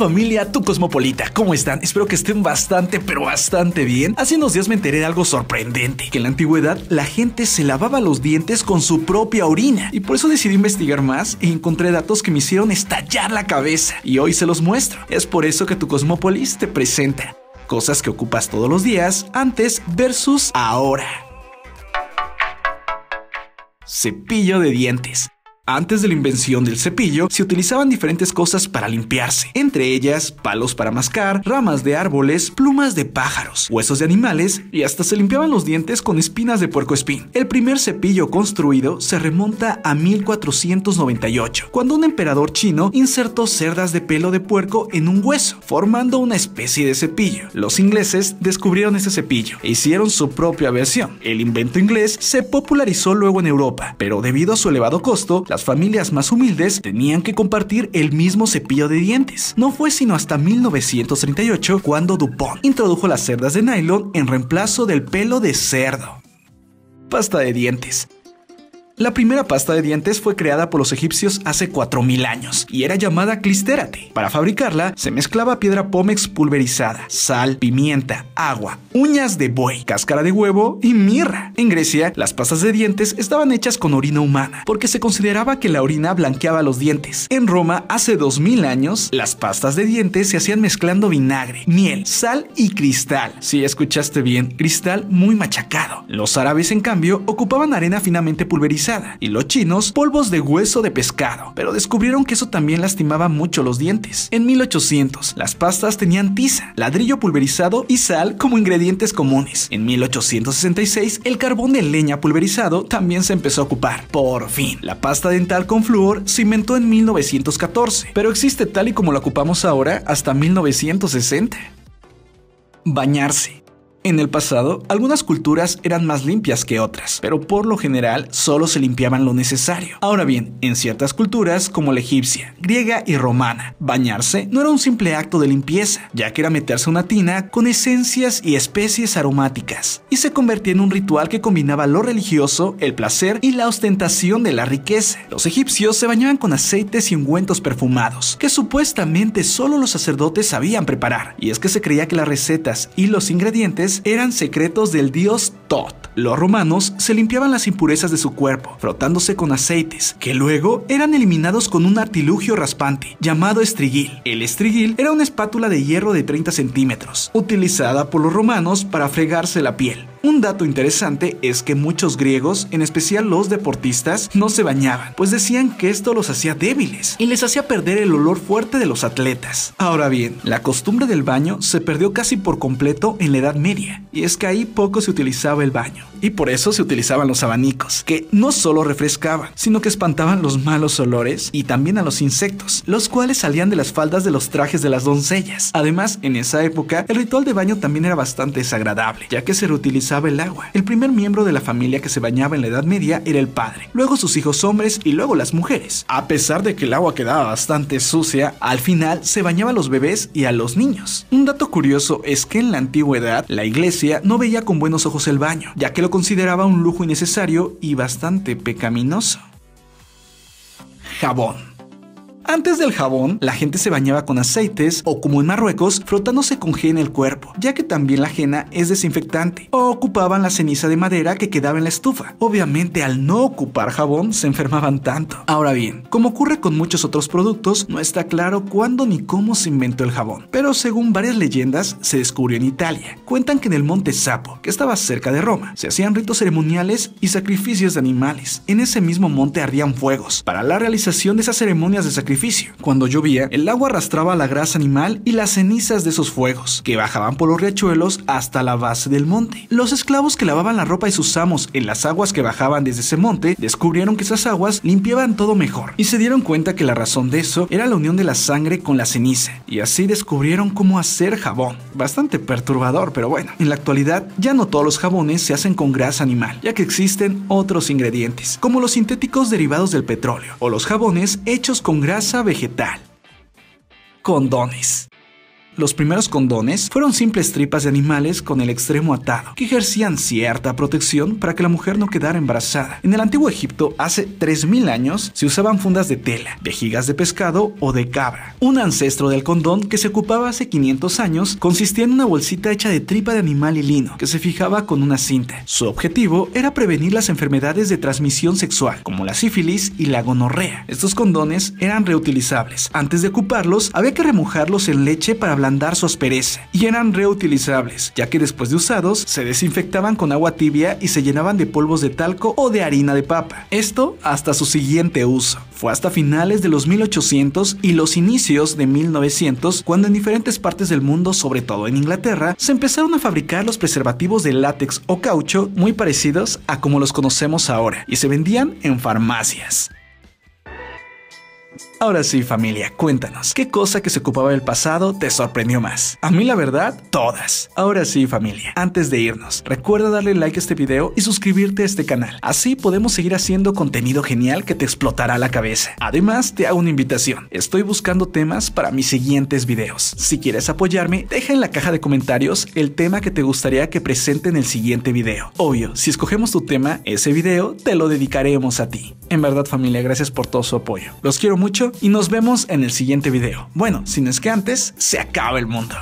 Familia, tu cosmopolita, ¿cómo están? Espero que estén bastante, pero bastante bien. Hace unos días me enteré de algo sorprendente, que en la antigüedad la gente se lavaba los dientes con su propia orina. Y por eso decidí investigar más e encontré datos que me hicieron estallar la cabeza. Y hoy se los muestro. Es por eso que tu Cosmopolis te presenta cosas que ocupas todos los días antes versus ahora. Cepillo de dientes. Antes de la invención del cepillo, se utilizaban diferentes cosas para limpiarse, entre ellas palos para mascar, ramas de árboles, plumas de pájaros, huesos de animales y hasta se limpiaban los dientes con espinas de puercoespín. El primer cepillo construido se remonta a 1498, cuando un emperador chino insertó cerdas de pelo de puerco en un hueso, formando una especie de cepillo. Los ingleses descubrieron ese cepillo e hicieron su propia versión. El invento inglés se popularizó luego en Europa, pero debido a su elevado costo, las familias más humildes tenían que compartir el mismo cepillo de dientes. No fue sino hasta 1938 cuando Dupont introdujo las cerdas de nylon en reemplazo del pelo de cerdo. Pasta de dientes. La primera pasta de dientes fue creada por los egipcios hace 4000 años y era llamada clistérate. Para fabricarla se mezclaba piedra pómex pulverizada, sal, pimienta, agua, uñas de buey, cáscara de huevo y mirra. En Grecia, las pastas de dientes estaban hechas con orina humana porque se consideraba que la orina blanqueaba los dientes. En Roma, hace 2000 años, las pastas de dientes se hacían mezclando vinagre, miel, sal y cristal. Si escuchaste bien, cristal muy machacado. Los árabes, en cambio, ocupaban arena finamente pulverizada y los chinos polvos de hueso de pescado, pero descubrieron que eso también lastimaba mucho los dientes. En 1800, las pastas tenían tiza, ladrillo pulverizado y sal como ingredientes comunes. En 1866, el carbón de leña pulverizado también se empezó a ocupar. Por fin, la pasta dental con flúor se inventó en 1914, pero existe tal y como la ocupamos ahora hasta 1960. Bañarse. En el pasado, algunas culturas eran más limpias que otras, pero por lo general solo se limpiaban lo necesario. Ahora bien, en ciertas culturas, como la egipcia, griega y romana, bañarse no era un simple acto de limpieza, ya que era meterse una tina con esencias y especies aromáticas, y se convertía en un ritual que combinaba lo religioso, el placer y la ostentación de la riqueza. Los egipcios se bañaban con aceites y ungüentos perfumados, que supuestamente solo los sacerdotes sabían preparar, y es que se creía que las recetas y los ingredientes eran secretos del dios Tot. Los romanos se limpiaban las impurezas de su cuerpo, frotándose con aceites, que luego eran eliminados con un artilugio raspante, llamado estrigil. El estrigil era una espátula de hierro de 30 centímetros, utilizada por los romanos para fregarse la piel. Un dato interesante es que muchos griegos, en especial los deportistas, no se bañaban, pues decían que esto los hacía débiles y les hacía perder el olor fuerte de los atletas. Ahora bien, la costumbre del baño se perdió casi por completo en la Edad Media, y es que ahí poco se utilizaba el baño, y por eso se utilizaban los abanicos, que no solo refrescaban, sino que espantaban los malos olores y también a los insectos, los cuales salían de las faldas de los trajes de las doncellas. Además, en esa época, el ritual de baño también era bastante desagradable, ya que se reutilizaba el agua. El primer miembro de la familia que se bañaba en la Edad Media era el padre, luego sus hijos hombres y luego las mujeres. A pesar de que el agua quedaba bastante sucia, al final se bañaba a los bebés y a los niños. Un dato curioso es que en la antigüedad la iglesia no veía con buenos ojos el baño, ya que lo consideraba un lujo innecesario y bastante pecaminoso. Jabón. Antes del jabón, la gente se bañaba con aceites o como en Marruecos, frotándose con gel en el cuerpo, ya que también la jena es desinfectante, o ocupaban la ceniza de madera que quedaba en la estufa. Obviamente al no ocupar jabón se enfermaban tanto. Ahora bien, como ocurre con muchos otros productos, no está claro cuándo ni cómo se inventó el jabón, pero según varias leyendas se descubrió en Italia. Cuentan que en el monte Sapo, que estaba cerca de Roma, se hacían ritos ceremoniales y sacrificios de animales. En ese mismo monte ardían fuegos para la realización de esas ceremonias de sacrificio cuando llovía, el agua arrastraba la grasa animal y las cenizas de esos fuegos, que bajaban por los riachuelos hasta la base del monte. Los esclavos que lavaban la ropa de sus amos en las aguas que bajaban desde ese monte descubrieron que esas aguas limpiaban todo mejor y se dieron cuenta que la razón de eso era la unión de la sangre con la ceniza y así descubrieron cómo hacer jabón. Bastante perturbador, pero bueno. En la actualidad ya no todos los jabones se hacen con grasa animal, ya que existen otros ingredientes, como los sintéticos derivados del petróleo o los jabones hechos con grasa vegetal. Condones. Los primeros condones fueron simples tripas de animales con el extremo atado, que ejercían cierta protección para que la mujer no quedara embarazada. En el antiguo Egipto, hace 3.000 años, se usaban fundas de tela, vejigas de pescado o de cabra. Un ancestro del condón que se ocupaba hace 500 años consistía en una bolsita hecha de tripa de animal y lino, que se fijaba con una cinta. Su objetivo era prevenir las enfermedades de transmisión sexual, como la sífilis y la gonorrea. Estos condones eran reutilizables. Antes de ocuparlos, había que remojarlos en leche para hablar dar su aspereza y eran reutilizables, ya que después de usados se desinfectaban con agua tibia y se llenaban de polvos de talco o de harina de papa. Esto hasta su siguiente uso. Fue hasta finales de los 1800 y los inicios de 1900 cuando en diferentes partes del mundo, sobre todo en Inglaterra, se empezaron a fabricar los preservativos de látex o caucho muy parecidos a como los conocemos ahora y se vendían en farmacias. Ahora sí, familia, cuéntanos, ¿qué cosa que se ocupaba del pasado te sorprendió más? A mí la verdad, todas. Ahora sí, familia, antes de irnos, recuerda darle like a este video y suscribirte a este canal. Así podemos seguir haciendo contenido genial que te explotará la cabeza. Además, te hago una invitación. Estoy buscando temas para mis siguientes videos. Si quieres apoyarme, deja en la caja de comentarios el tema que te gustaría que presente en el siguiente video. Obvio, si escogemos tu tema, ese video te lo dedicaremos a ti. En verdad, familia, gracias por todo su apoyo. Los quiero mucho y nos vemos en el siguiente video. Bueno, sin es que antes se acaba el mundo.